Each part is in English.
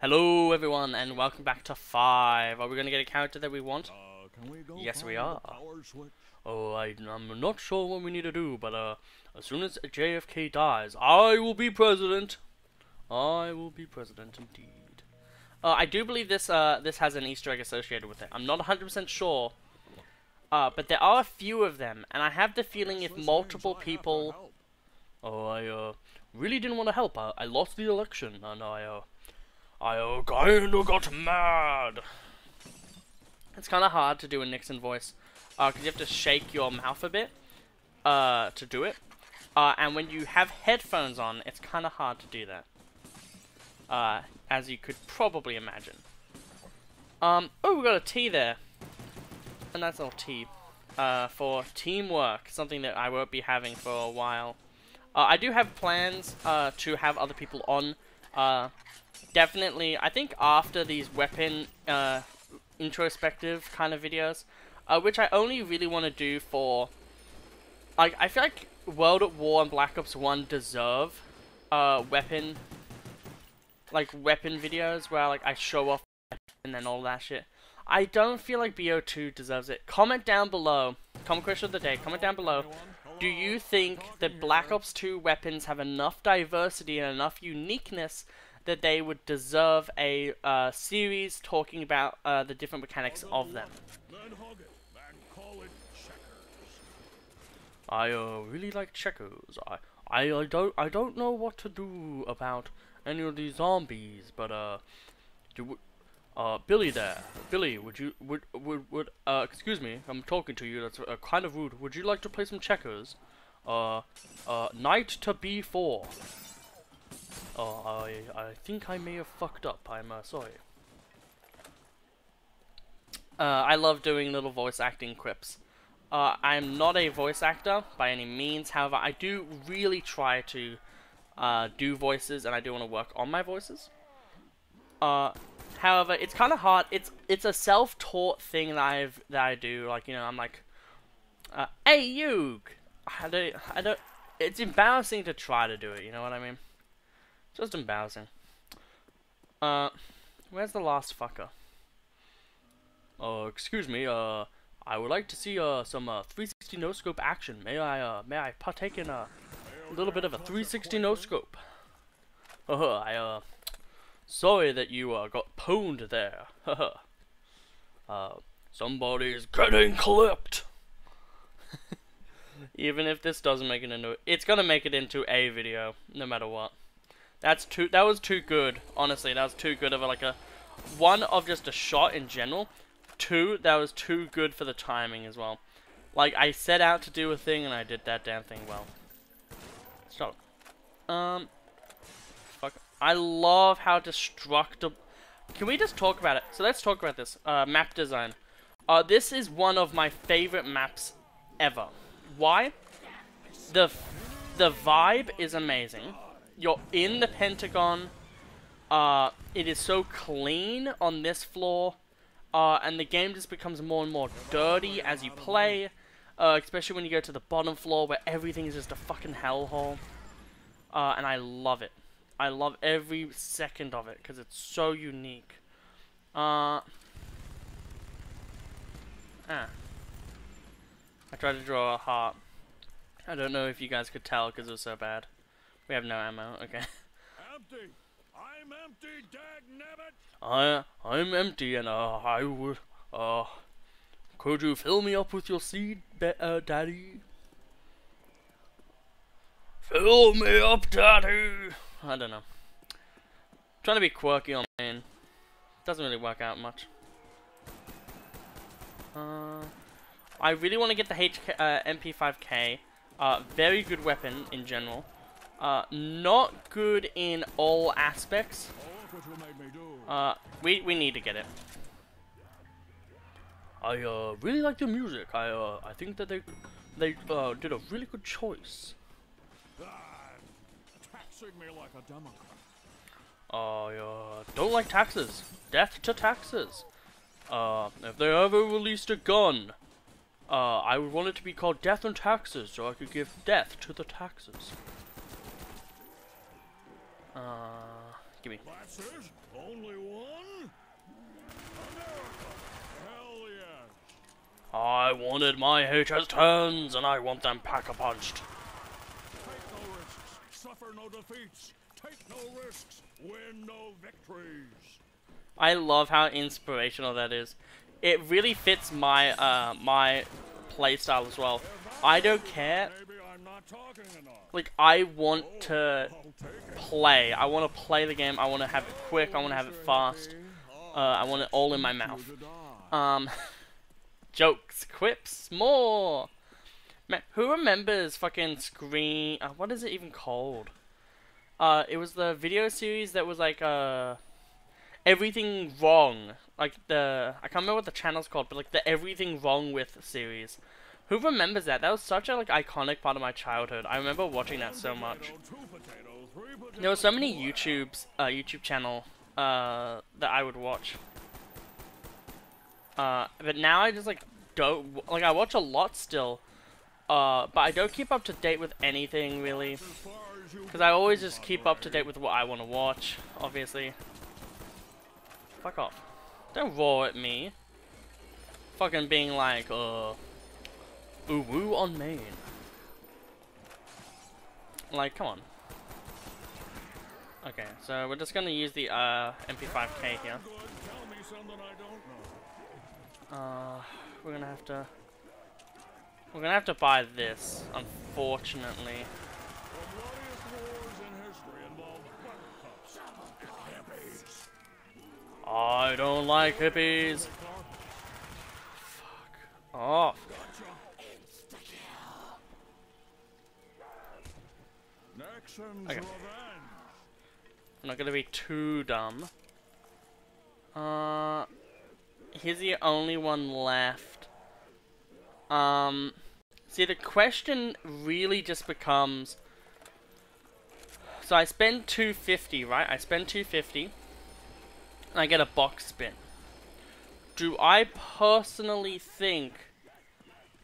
Hello everyone and welcome back to 5. Are we going to get a character that we want? Uh, can we go Yes, we are. the Power switch? Oh, I, I'm not sure what we need to do, but uh, as soon as JFK dies, I will be president. I will be president indeed. Uh, I do believe this uh, this has an Easter egg associated with it. I'm not 100% sure, uh, but there are a few of them, and I have the feeling if multiple I have to people... Oh, I uh, really didn't want to help. I, I lost the election, and I uh, I uh, kinda got mad. It's kind of hard to do a Nixon voice, uh, because you have to shake your mouth a bit, uh, to do it. Uh, and when you have headphones on, it's kind of hard to do that. Uh, as you could probably imagine. Um, oh, we got a T there. A nice little T. Uh, for teamwork, something that I won't be having for a while. Uh, I do have plans uh, to have other people on. Uh, definitely, I think after these weapon uh, introspective kind of videos, uh, which I only really want to do for. Like, I feel like World at War and Black Ops 1 deserve uh, weapon. Like, weapon videos where like I show off and then all that shit. I don't feel like BO2 deserves it. Comment down below. Comment question of the day. Comment down below. Do you think that Black. Ops 2 weapons have enough diversity and enough uniqueness that they would deserve a uh, series talking about uh, the different mechanics of them? I uh, really like checkers. I, I I don't I don't know what to do about any of these zombies, but uh, do uh Billy there, Billy, would you would would would uh excuse me, I'm talking to you. That's uh, kind of rude. Would you like to play some checkers? Uh, uh, knight to b4. Oh, I I think I may have fucked up. I'm uh, sorry. Uh, I love doing little voice acting quips. Uh, I'm not a voice actor by any means. However, I do really try to uh, do voices, and I do want to work on my voices. Uh, however, it's kind of hard. It's it's a self-taught thing that I've that I do. Like you know, I'm like, uh, hey you. I don't. I don't. It's embarrassing to try to do it. You know what I mean? Just embarrassing. Uh, where's the last fucker? Uh, excuse me. Uh. I would like to see uh, some uh, 360 no scope action. May I uh, may I partake in a little bit of a 360 no scope? Uh, I uh, sorry that you uh, got pwned there. uh, somebody's getting clipped. Even if this doesn't make it into, it's gonna make it into a video, no matter what. That's too. That was too good. Honestly, that was too good of a, like a one of just a shot in general two, that was too good for the timing as well. Like, I set out to do a thing, and I did that damn thing well. Stop. Um. I love how destructible... Can we just talk about it? So let's talk about this. Uh, map design. Uh, this is one of my favorite maps ever. Why? The, the vibe is amazing. You're in the Pentagon. Uh, it is so clean on this floor. Uh, and the game just becomes more and more dirty as you play, uh, especially when you go to the bottom floor where everything is just a fucking hellhole. Uh, and I love it. I love every second of it because it's so unique. Uh, ah. I tried to draw a heart. I don't know if you guys could tell because it was so bad. We have no ammo. Okay. Empty. I'm empty, dag nabbit. I I'm empty and uh I would uh could you fill me up with your seed, uh, Daddy? Fill me up, Daddy. I don't know. trying to be quirky on main. Doesn't really work out much. Uh, I really want to get the HK, uh, MP5K. Uh, very good weapon in general. Uh, not good in all aspects. Uh, we we need to get it. I uh really like the music. I I think that they they did a really good choice. Taxing me like a democrat. Uh don't like taxes. Death to taxes. Uh, if they ever released a gun, uh, I would want it to be called Death and Taxes, so I could give death to the taxes. Uh, Gimme. That's it? Only one? America! Hell yes! I wanted my HS turns, and I want them pack-a-punched. Take no risks, suffer no defeats, take no risks, win no victories. I love how inspirational that is. It really fits my uh my playstyle as well. I don't care. Maybe I'm not talking enough. Like I want to I'll take it. play. I want to play the game. I want to have it quick. I want to have it fast. Uh, I want it all in my mouth. Um, jokes, quips, more. Man, who remembers fucking Screen? Uh, what is it even called? Uh, it was the video series that was like uh, everything wrong. Like the I can't remember what the channel's called, but like the everything wrong with series. Who remembers that? That was such a like iconic part of my childhood. I remember watching that so much. There were so many YouTube's uh, YouTube channel uh, that I would watch. Uh, but now I just like don't like I watch a lot still. Uh, but I don't keep up to date with anything really, because I always just keep up to date with what I want to watch. Obviously. Fuck off! Don't roar at me. Fucking being like, uh, ooh woo on main. Like, come on. Okay, so we're just gonna use the uh, MP5K here. Uh, we're gonna have to. We're gonna have to buy this, unfortunately. The bloodiest wars in history involved buttercups and hippies. I don't like hippies. Fuck off. Okay. I'm not gonna be too dumb. Uh, here's the only one left. Um, see, the question really just becomes. So I spend 250, right? I spend 250. And I get a box spin. Do I personally think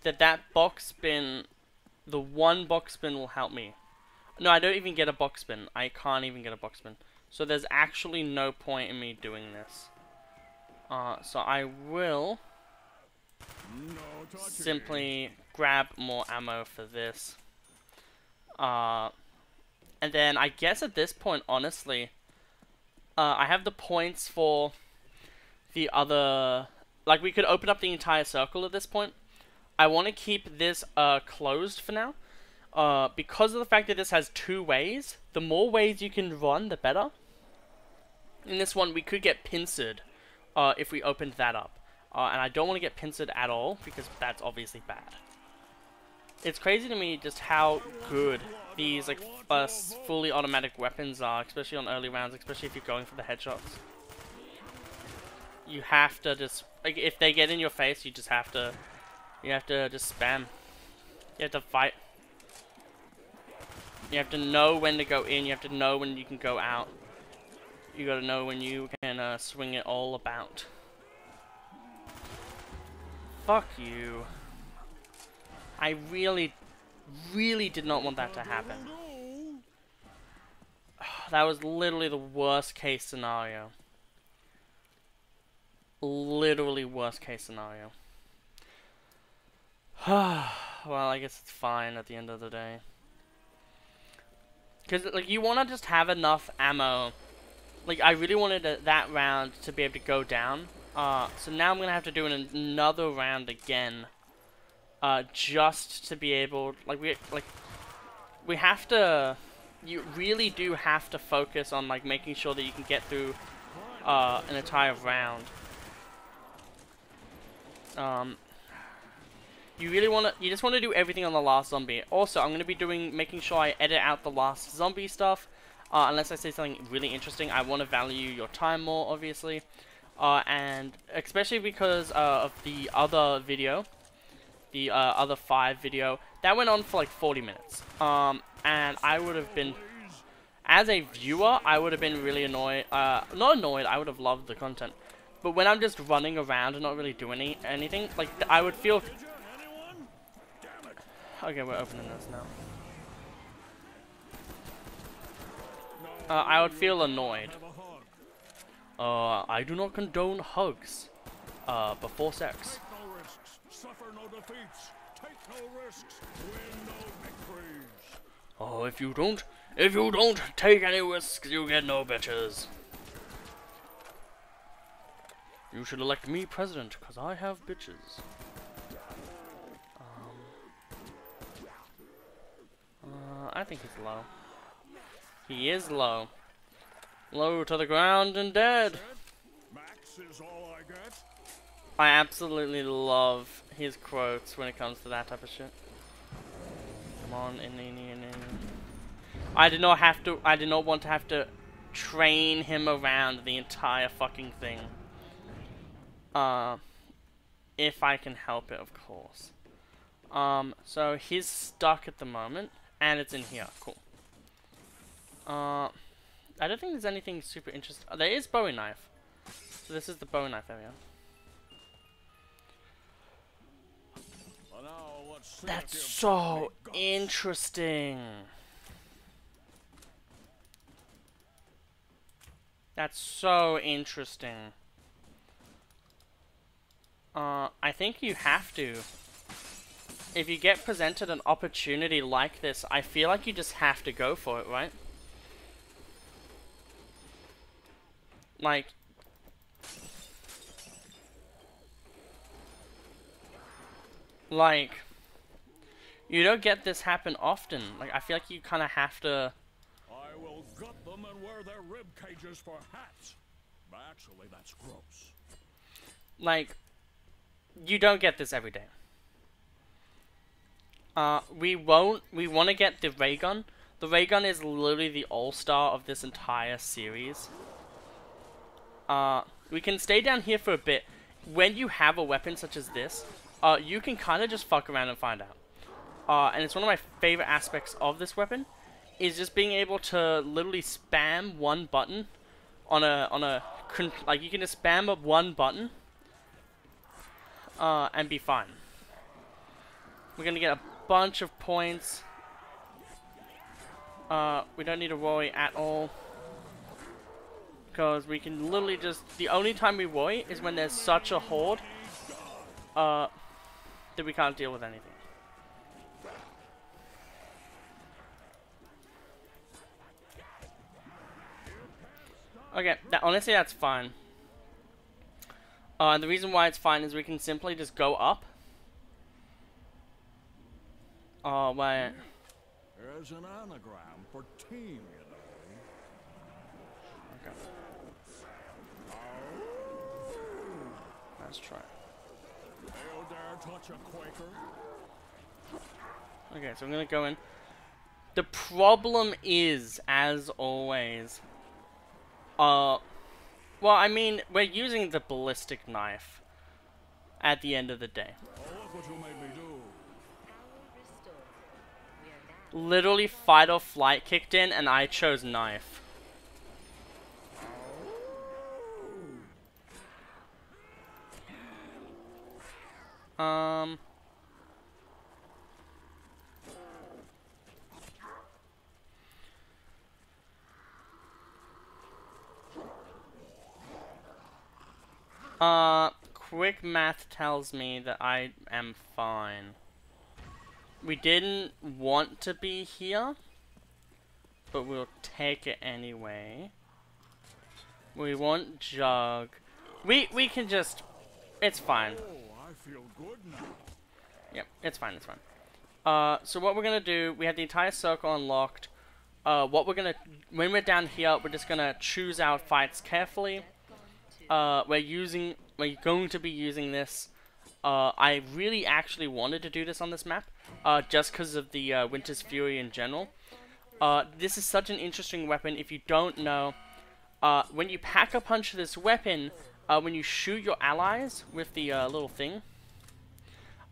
that that box spin, the one box spin, will help me? No, I don't even get a box spin. I can't even get a box spin. So there's actually no point in me doing this. Uh, so I will. Simply grab more ammo for this. Uh, and then I guess at this point, honestly, uh, I have the points for the other. Like we could open up the entire circle at this point. I want to keep this uh, closed for now. Uh, because of the fact that this has two ways, the more ways you can run, the better. In this one, we could get pincered uh, if we opened that up. Uh, and I don't want to get pincered at all, because that's obviously bad. It's crazy to me just how good these like fully automatic weapons are, especially on early rounds, especially if you're going for the headshots. You have to just like if they get in your face, you just have to you have to just spam. You have to fight. You have to know when to go in. You have to know when you can go out. You gotta know when you can uh, swing it all about. Fuck you. I really, really did not want that to happen. That was literally the worst case scenario. Literally worst case scenario. well, I guess it's fine at the end of the day. Because, like, you want to just have enough ammo. Like, I really wanted a, that round to be able to go down. Uh, so now I'm going to have to do an, another round again. Uh, just to be able, like, we, like, we have to, you really do have to focus on, like, making sure that you can get through, uh, an entire round. Um, you really want to, you just want to do everything on the last zombie. Also, I'm going to be doing, making sure I edit out the last zombie stuff. Uh, unless I say something really interesting, I want to value your time more, obviously. Uh, and especially because uh, of the other video, the uh, other five video, that went on for like 40 minutes. Um, and I would have been, as a viewer, I would have been really annoyed. Uh, not annoyed. I would have loved the content. But when I'm just running around and not really doing any, anything, like I would feel. Okay, we're opening this now. Uh, I would feel annoyed. Uh, I do not condone hugs. Uh, before sex. Take no risks, suffer no defeats. Take no risks, win no victories. Oh, if you don't, if you don't take any risks, you get no bitches. You should elect me president, cause I have bitches. Um, uh, I think he's low. He is low. Low to the ground and dead. I. I absolutely love his quotes when it comes to that type of shit. Come on, in, in, in, in. I did not have to. I did not want to have to train him around the entire fucking thing. Uh, if I can help it, of course. Um, so he's stuck at the moment, and it's in here. Cool. Uh, I don't think there's anything super interesting. Oh, there is Bowie knife. So this is the Bowie knife area. That's so interesting. That's so interesting. Uh, I think you have to. If you get presented an opportunity like this, I feel like you just have to go for it, right? Like, like, you don't get this happen often. Like, I feel like you kind of have to. I will gut them and wear their rib cages for hats. But actually, that's gross. like you don't get this every day. Uh, we won't. We want to get the ray gun. The ray gun is literally the all star of this entire series. Uh, we can stay down here for a bit. When you have a weapon such as this, uh, you can kind of just fuck around and find out. Uh, and it's one of my favorite aspects of this weapon, is just being able to literally spam one button on a on a like you can just spam up one button uh, and be fine. We're gonna get a bunch of points. Uh, we don't need to worry at all. Because we can literally just... The only time we worry is when there's such a horde uh, that we can't deal with anything. Okay, that, honestly that's fine. Uh, the reason why it's fine is we can simply just go up. Oh, wait. There's an anagram for team, you know. Okay. Let's try. Okay, so I'm gonna go in. The problem is, as always, uh, well, I mean, we're using the ballistic knife at the end of the day. Literally, fight or flight kicked in, and I chose knife. Um. Uh, quick math tells me that I am fine. We didn't want to be here, but we'll take it anyway. We want Jug. We we can just. It's fine. Feel good now. Yep, it's fine, it's fine. Uh, so what we're gonna do, we have the entire circle unlocked. Uh, what we're gonna, when we're down here, we're just gonna choose our fights carefully. Uh, we're using, we're going to be using this. Uh, I really actually wanted to do this on this map, uh, just because of the uh, Winter's Fury in general. This is such an interesting weapon. If you don't know, when you pack a punch this weapon, when you shoot your allies with the little thing,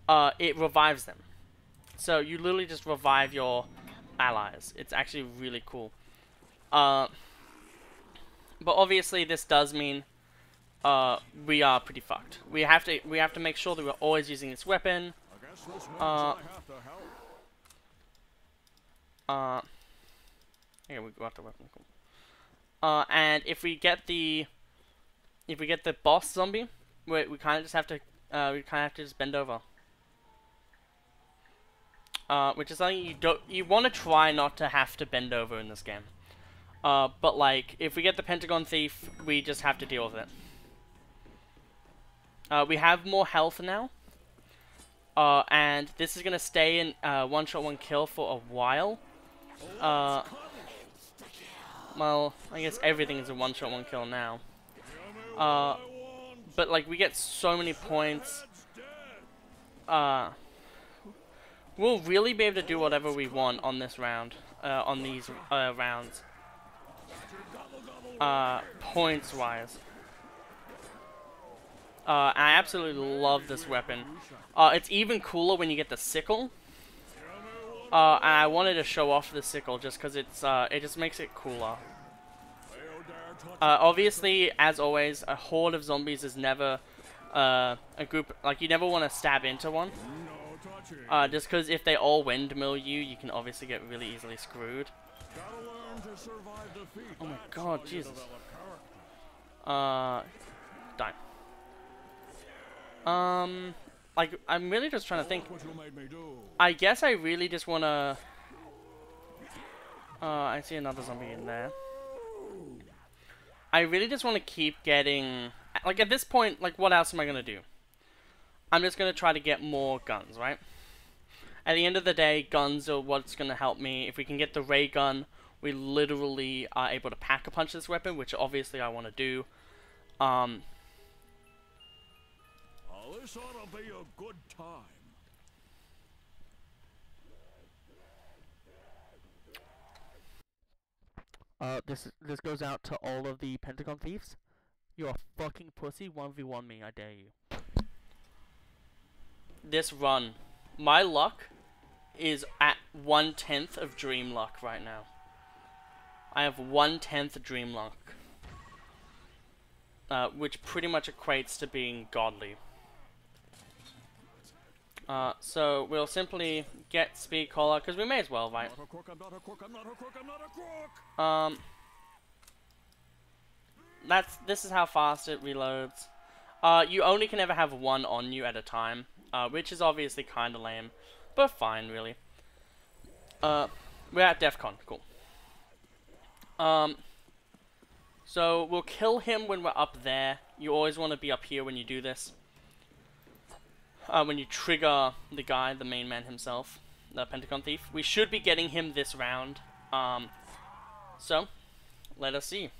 uh, it revives them. So you literally just revive your allies. It's actually really cool. Uh, but obviously, this does mean uh, we are pretty fucked. We have to we have to make sure that we're always using this weapon. Uh. Uh, yeah, we got the weapon. Cool. Uh, and if we get the if we get the boss zombie, we we kind of just have to uh, we kind of have to just bend over. Uh, which is something you don't you want to try not to have to bend over in this game. Uh, but like if we get the Pentagon Thief, we just have to deal with it. Uh, we have more health now. Uh, and this is gonna stay in uh, one shot, one kill for a while. Uh, well, I guess everything is a one shot, one kill now. Uh, but like we get so many points. Uh, we'll really be able to do whatever we want on this round, uh, on these uh, rounds. Uh, points wise. Uh, I absolutely love this weapon. Uh, it's even cooler when you get the sickle. Uh, I wanted to show off the sickle just because it's, it just makes it cooler. Obviously, as always, a horde of zombies is never, a group, like, you never want to stab into one. Uh, just because if they all windmill you, you can obviously get really easily screwed. Oh my god, Jesus. Uh, die. Um, like, I'm really just trying to think. I guess I really just want to... Uh, I see another zombie in there. I really just want to keep getting... Like, at this point, like, what else am I going to do? I'm just going to try to get more guns, right? At the end of the day, guns are what's going to help me. If we can get the ray gun, we literally are able to pack-a-punch this weapon, which obviously I want to do. Um, this ought to be a good time. Uh, this this goes out to all of the Pentagon thieves. You're a fucking pussy. One v one me. I dare you. This run, my luck, is at one tenth of dream luck right now. I have one tenth dream luck, uh, which pretty much equates to being godly. Uh, so we'll simply get speed cola because we may as well, right? Um, that's this is how fast it reloads. Uh, you only can ever have one on you at a time, uh, which is obviously kind of lame, but fine, really. Uh, we're at DEF CON, cool. Um, so we'll kill him when we're up there. You always want to be up here when you do this uh, when you trigger the guy, the main man himself, the Pentagon Thief. We should be getting him this round. Um, so, let us see.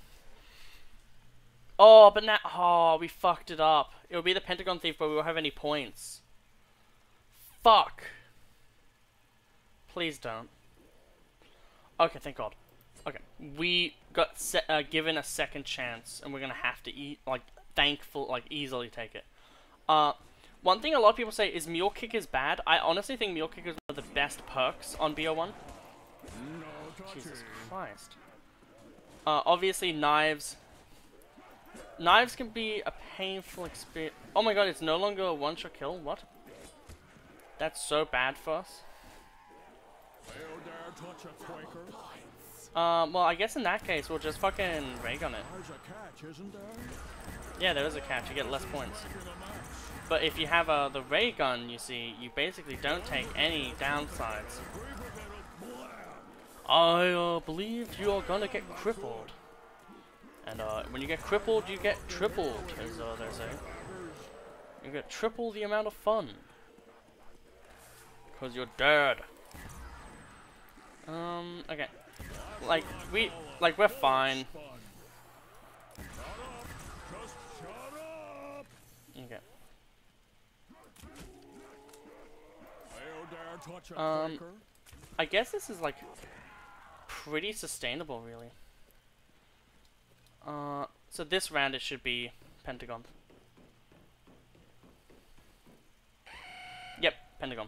Oh, but now, oh, we fucked it up. It will be the Pentagon Thief, but we won't have any points. Fuck. Please don't. Okay, thank God. Okay, we got uh, given a second chance, and we're gonna have to eat like thankful, like easily take it. Uh, one thing a lot of people say is Mule Kick is bad. I honestly think Mule Kick is one of the best perks on BO1. No Jesus Christ. Uh, obviously, knives. Knives can be a painful experience. Oh my god, it's no longer a one-shot kill? What? That's so bad for us. Um, well, I guess in that case, we'll just fucking ray gun it. Yeah, there is a catch. You get less points. But if you have uh, the ray gun, you see, you basically don't take any downsides. I uh, believe you are gonna get crippled. And uh, when you get crippled, you get tripled, as uh, they say. You get triple the amount of fun. Because you're dead. Um, okay. Like, we, like, we're fine. Okay. Um, I guess this is like pretty sustainable, really. Uh, so this round it should be Pentagon. Yep, Pentagon.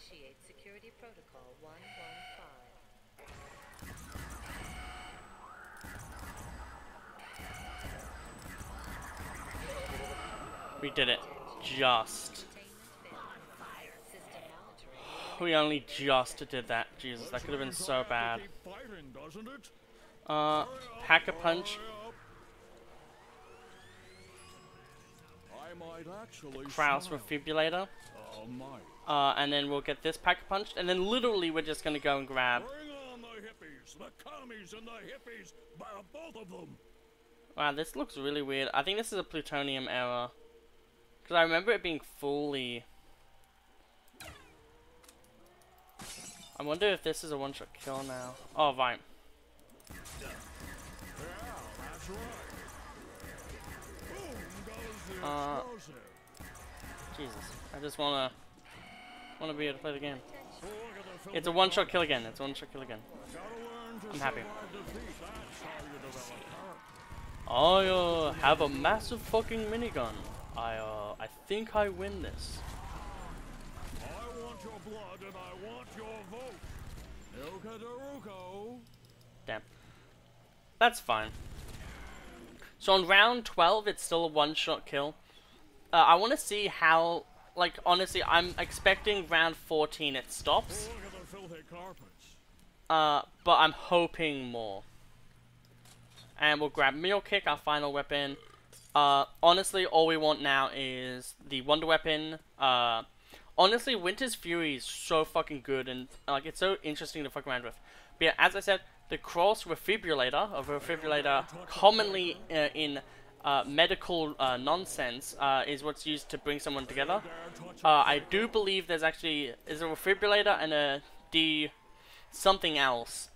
Initiate security protocol 115. We did it just. We only just did that. Jesus, that could have been so bad. Uh, pack a punch. Krauss smile. Refibrillator. Oh. Uh, and then we'll get this pack punched. And then literally we're just gonna go and grab. The hippies, the commies and the hippies, b- both of them. Wow, this looks really weird. I think this is a plutonium error. Because I remember it being fully... I wonder if this is a one-shot kill now. Oh, right. Yeah, Uh. Jesus. I just wanna... Wanna be able to play the game. It's a one-shot kill again. It's a one-shot kill again. I'm happy. I uh, have a massive fucking minigun. I uh, I think I win this. Damn. That's fine. So on round 12, it's still a one-shot kill. Uh, I want to see how, like, honestly, I'm expecting round 14 it stops. Look at the filthy carpets. Uh, but I'm hoping more. And we'll grab Mule Kick, our final weapon. Uh, honestly, all we want now is the Wonder Weapon. Uh, honestly, Winter's Fury is so fucking good and, like, it's so interesting to fuck around with. But yeah, as I said, the Krauss Refibrillator, or Refibrillator, commonly uh, in uh, medical uh, nonsense, uh, is what's used to bring someone together. Uh, I do believe there's actually is a defibrillator and a D something else.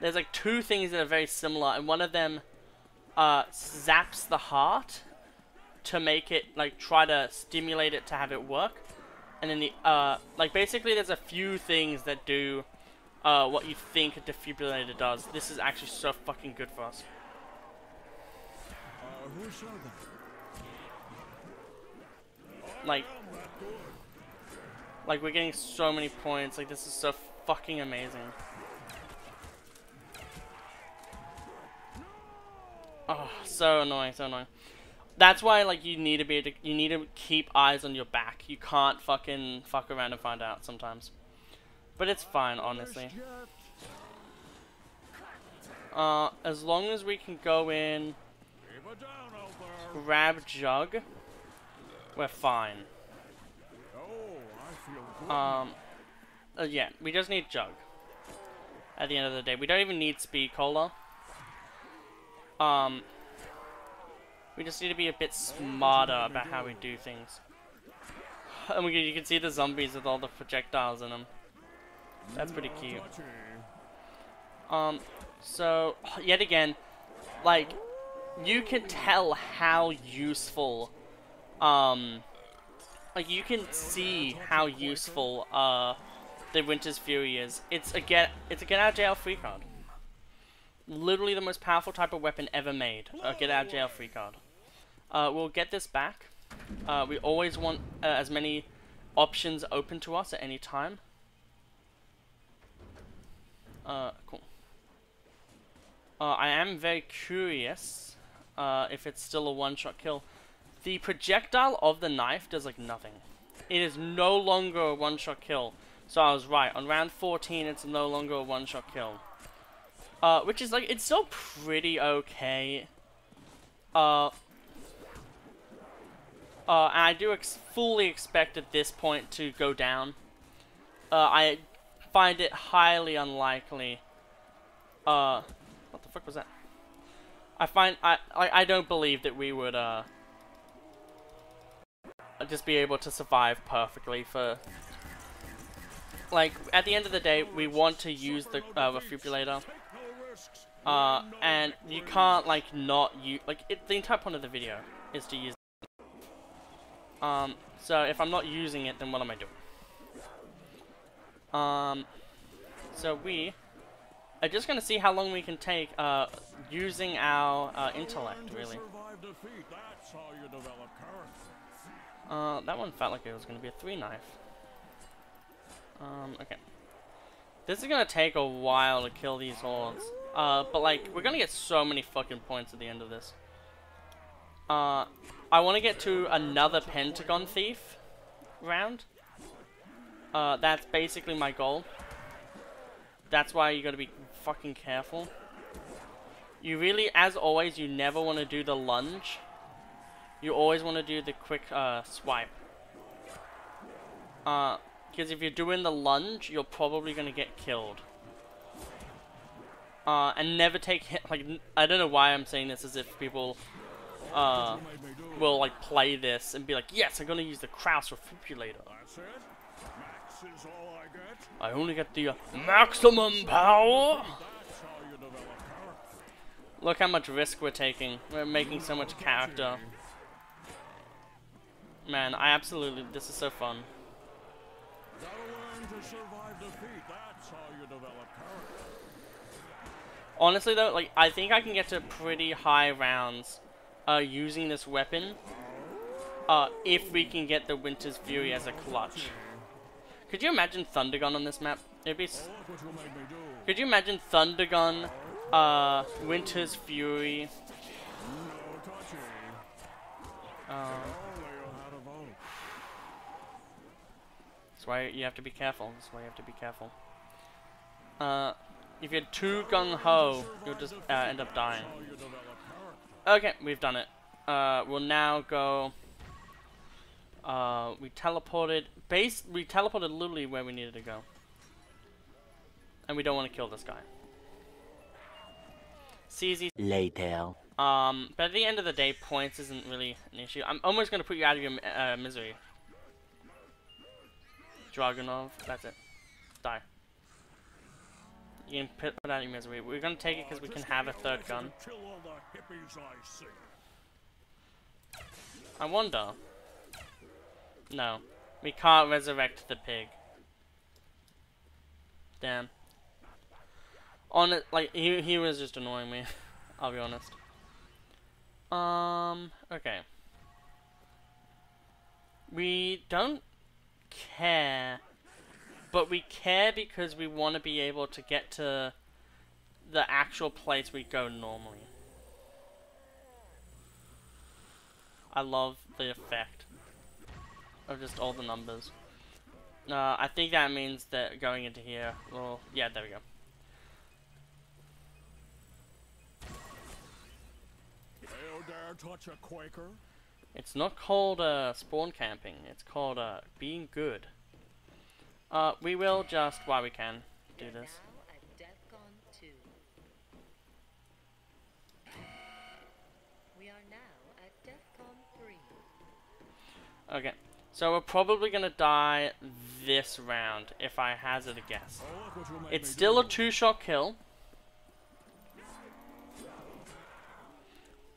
There's like two things that are very similar, and one of them uh, zaps the heart to make it like try to stimulate it to have it work, and then the like basically there's a few things that do uh, what you think a defibrillator does. This is actually so fucking good for us. Uh, who said that? Like I'm that good. Like, we're getting so many points. Like, this is so fucking amazing. Oh, so annoying, so annoying. That's why, like, you need to be you need to keep eyes on your back. You can't fucking fuck around and find out sometimes. But it's fine, honestly. Uh, as long as we can go in, grab Jug, we're fine. Um, uh, yeah, we just need Jug. At the end of the day, we don't even need Speed Cola. Um, we just need to be a bit smarter about how we do things. And we you can see the zombies with all the projectiles in them. That's pretty cute. Um, so yet again, like you can tell how useful, um, like you can see how useful uh the Winter's Fury is. It's a get it's a get out of jail free card. Literally the most powerful type of weapon ever made. A get out of jail free card. Uh, we'll get this back. Uh, we always want uh, as many options open to us at any time. Uh, cool. Uh, I am very curious uh, if it's still a one-shot kill. The projectile of the knife does like nothing. It is no longer a one-shot kill. So I was right. On round 14, it's no longer a one-shot kill. Uh, which is like, it's still pretty okay. Uh, uh, and I do ex fully expect at this point to go down. Uh, I find it highly unlikely. Uh, what the fuck was that? I find I I, I don't believe that we would uh just be able to survive perfectly for. Like at the end of the day, we want to use the uh, defibrillator. Uh, and you can't like not use like it, the entire point of the video is to use. Um, so if I'm not using it, then what am I doing? Um, so we are just gonna see how long we can take uh using our uh, intellect really. That's how you develop. Uh, that one felt like it was gonna be a three knife. Um, okay. This is gonna take a while to kill these hordes. Uh, but like, we're gonna get so many fucking points at the end of this. Uh, I want to get to another Pentagon Thief round. Uh, that's basically my goal. That's why you gotta be fucking careful. you really, as always, you never want to do the lunge. You always want to do the quick uh, swipe. Uh, because if you're doing the lunge, you're probably going to get killed. Uh, and never take hit, like, I don't know why I'm saying this as if people, uh, will, like, play this and be like, yes, I'm going to use the Krauss Refibrillator. That's it. Max is all I get. I only get the uh, maximum power. That's how you develop character. Look how much risk we're taking. We're making so much character. Man, I absolutely, this is so fun. Gotta learn to survive defeat. That's how you develop character. Honestly though, like, I think I can get to pretty high rounds, uh, using this weapon. Uh, if we can get the Winter's Fury as a clutch. Could you imagine Thundergun on this map? It'd be. Could you imagine Thundergun, uh, Winter's Fury, vote. That's why you have to be careful. That's why you have to be careful. Uh, if you're too gung ho, you'll just uh, end up dying. Okay, we've done it. Uh, we'll now go. Uh, we teleported. Base. We teleported literally where we needed to go. And we don't want to kill this guy. CZ. Later. Um, but at the end of the day, points isn't really an issue. I'm almost gonna put you out of your uh, misery. Dragunov, that's it. Die. You can put, put out your misery. We're gonna take it because we can have a third gun. Kill all the hippies I see. I wonder. No, we can't resurrect the pig. Damn. On it, like he he was just annoying me. I'll be honest. Um. Okay. We don't care, but we care because we want to be able to get to the actual place we go normally. I love the effect of just all the numbers. Uh, I think that means that going into here, well, yeah, there we go. Dare dare touch a Quaker? It's not called uh, spawn camping. It's called uh, being good. Uh, we will just, while we can, do this. Now at DEFCON 2. We are now at DEFCON 3. Okay, so we're probably gonna die this round, if I hazard a guess. It's still a two-shot kill.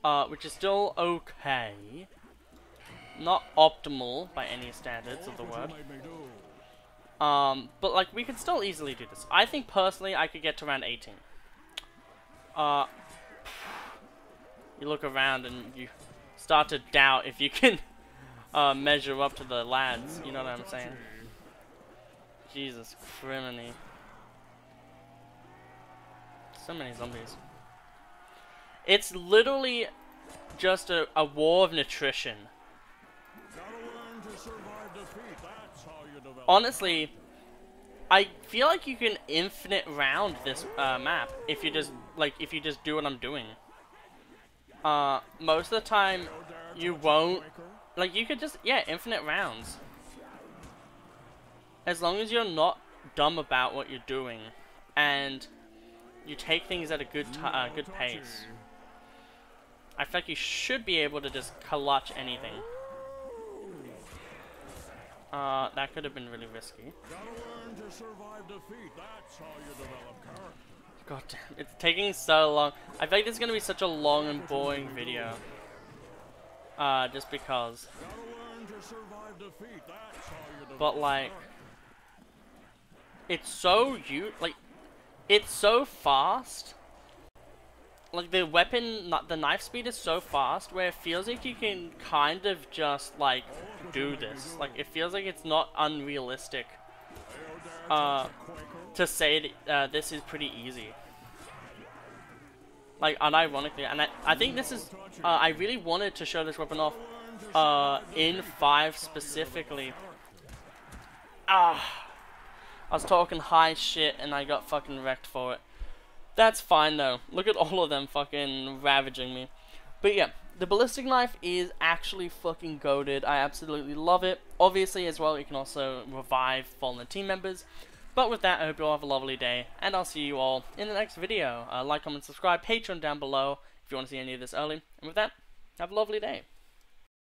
Uh, which is still okay. Not optimal by any standards of the word. Um, but like we can still easily do this. I think personally I could get to round 18. Uh, you look around and you start to doubt if you can uh, measure up to the lads. You know what I'm saying? Jesus criminy. So many zombies. It's literally just a, a war of nutrition. Honestly, I feel like you can infinite round this uh, map if you just like if you just do what I'm doing. Uh, most of the time, you won't? Like you could just yeah infinite rounds. As long as you're not dumb about what you're doing, and you take things at a good uh, good pace. I feel like you should be able to just clutch anything. Uh, that could have been really risky. To. God damn, it's taking so long. I feel like this is gonna be such a long and boring video. Uh, just because. But like, it's so you like, it's so fast. Like the weapon, the knife speed is so fast where it feels like you can kind of just like do this. Like it feels like it's not unrealistic uh, to say that, uh, this is pretty easy. Like unironically, and I, I think this is. Uh, I really wanted to show this weapon off uh, in five specifically. Ah, I was talking high shit and I got fucking wrecked for it. That's fine though. Look at all of them fucking ravaging me. But yeah, the ballistic knife is actually fucking goaded. I absolutely love it. Obviously, as well, you can also revive fallen team members. But with that, I hope you all have a lovely day, and I'll see you all in the next video. Uh, like, comment, subscribe, Patreon down below if you want to see any of this early. And with that, have a lovely day.